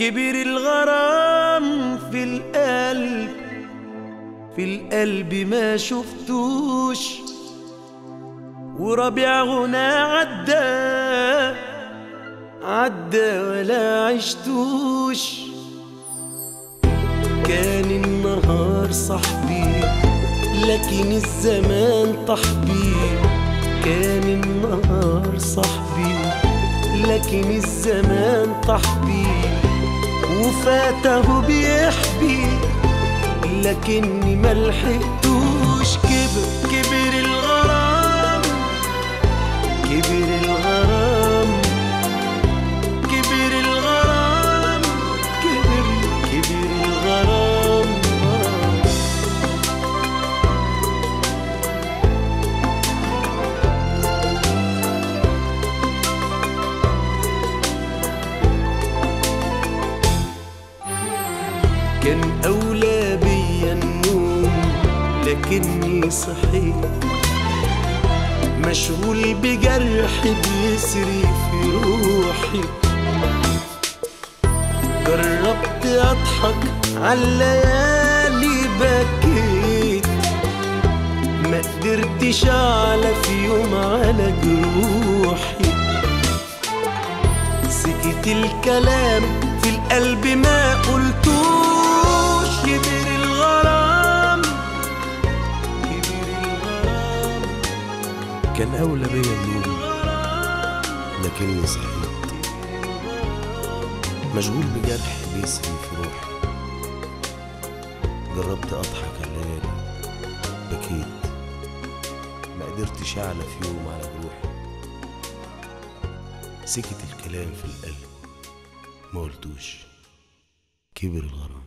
كبر الغرام في القلب في القلب ما شفتوش. وربيع غنى عدى عدى ولا عشتوش. كان النهار صاحبي لكن الزمان طحبي. كان النهار صاحبي لكن الزمان طحبي. وفاته بيحبي لكني ملحقتوش كبر كان أولى بيا النوم لكني صحيت مشغول بجرح بيسري في روحي. جربت أضحك عالليالي بكيت. ما قدرتش أعلى في يوم على جروحي. سكت الكلام في القلب ما قلتوش. كان أولى بيا النوم لكني صحيت مشغول بجرح بيسري في روحي. جربت أضحك الليالي بكيت. ما قدرتش أعلى في يوم على جروحي. سكت الكلام في القلب ما قلتوش. كبر الغرام.